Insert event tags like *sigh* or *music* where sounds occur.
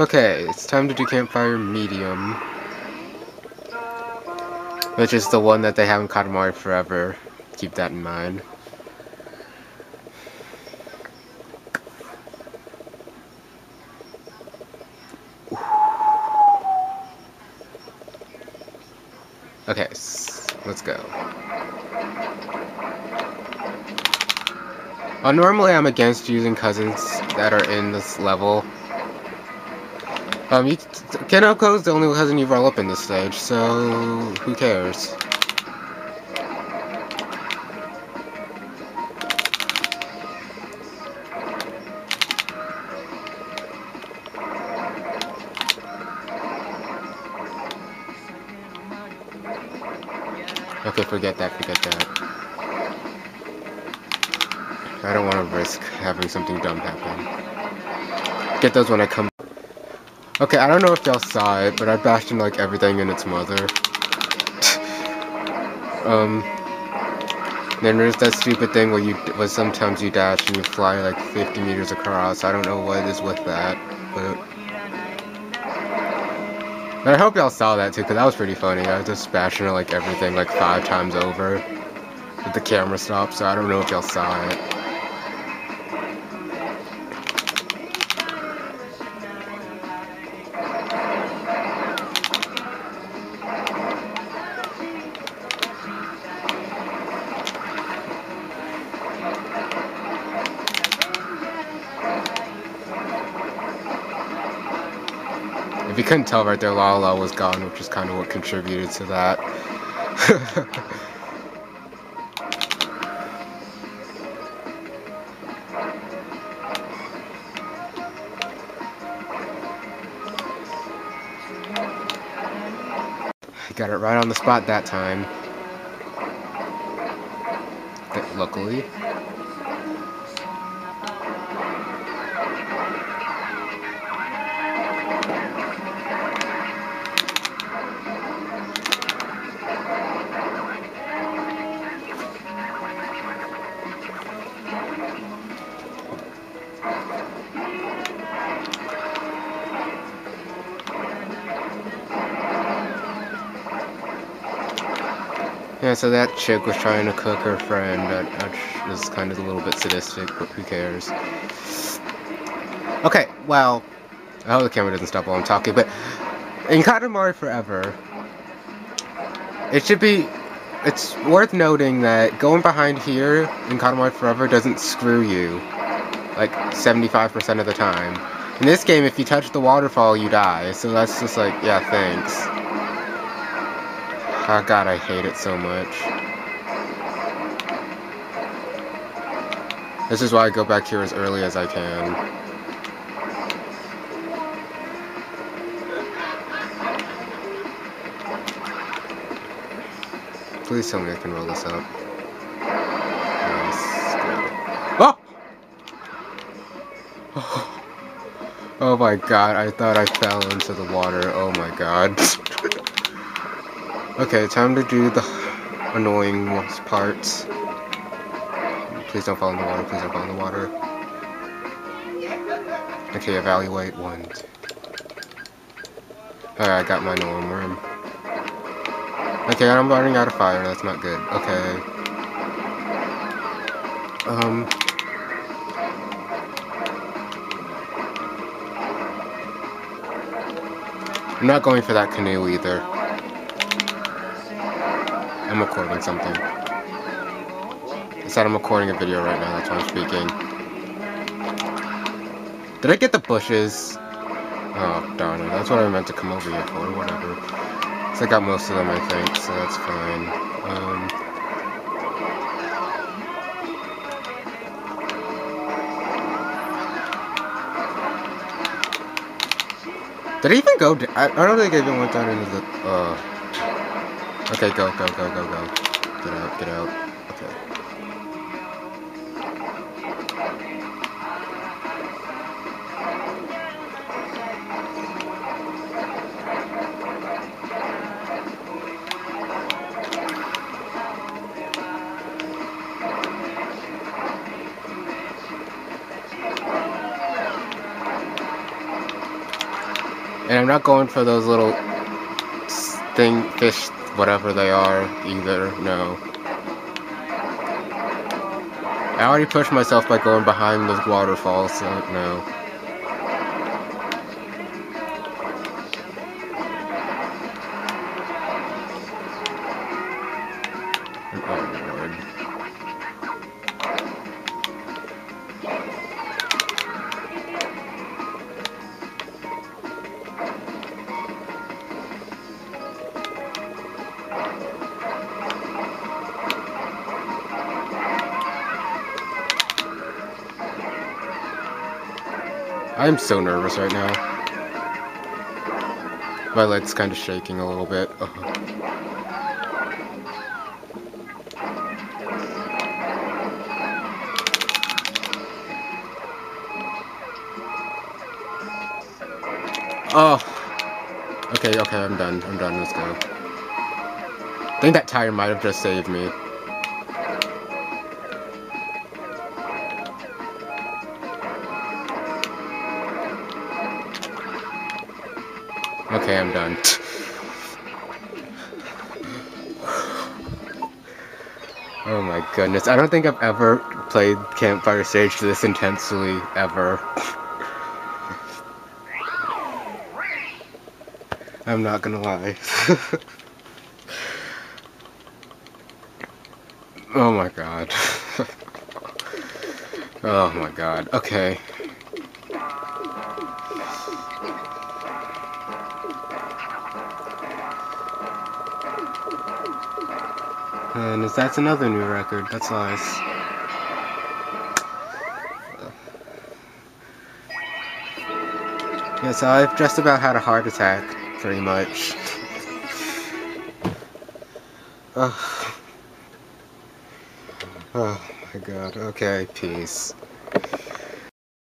Okay, it's time to do Campfire Medium. Which is the one that they have in Katamari Forever. Keep that in mind. Okay, let's go. Uh, normally I'm against using cousins that are in this level. Um, you, Kaneko is the only cousin you roll up in this stage, so who cares? Okay, forget that, forget that. I don't want to risk having something dumb happen. Get those when I come. Okay, I don't know if y'all saw it, but I bashed in like everything in its mother. *sighs* um, then there's that stupid thing where you, where sometimes you dash and you fly like 50 meters across. I don't know what is with that, but. And I hope y'all saw that too, because that was pretty funny. I was just bashing like everything like five times over. But the camera stopped, so I don't know if y'all saw it. You couldn't tell right there, Lala was gone, which is kind of what contributed to that. *laughs* Got it right on the spot that time. But Luckily. Yeah, so that chick was trying to cook her friend. That, is kind of a little bit sadistic, but who cares? Okay, well, I hope the camera doesn't stop while I'm talking, but in Katamari Forever, it should be, it's worth noting that going behind here in Katamari Forever doesn't screw you, like 75% of the time. In this game, if you touch the waterfall, you die, so that's just like, yeah, thanks. Oh god, I hate it so much. This is why I go back here as early as I can. Please tell me I can roll this up. Oh! *laughs* Oh my god, I thought I fell into the water. Oh my god. *laughs* Okay, time to do the annoying parts. Please don't fall in the water, please don't fall in the water. Okay, evaluate one. Alright, I got my norm room. Okay, I'm running out of fire, that's not good. Okay. Um... I'm not going for that canoe either. I'm recording something. I said I'm recording a video right now, that's why I'm speaking. Did I get the bushes? Oh, darn it. That's what I meant to come over here for, or whatever. So I got most of them, I think, so that's fine. Um... Did I even go? I, I don't think I even went down into the. Uh, Okay, go, go, go, go, go. Get out, get out. Okay. And I'm not going for those little thing fish whatever they are, either. No. I already pushed myself by going behind the waterfall, so no. I'm so nervous right now. My leg's kind of shaking a little bit. Uh -huh. Oh. Okay, okay, I'm done. I'm done. Let's go. I think that tire might have just saved me. Okay, I'm done. oh my goodness. I don't think I've ever played Campfire Stage this intensely, ever. I'm not gonna lie. *laughs* oh my god. *laughs* oh my god. Okay. And that's another new record. That's nice. Yeah, so I've just about had a heart attack, pretty much. Oh, oh my god. Okay, peace.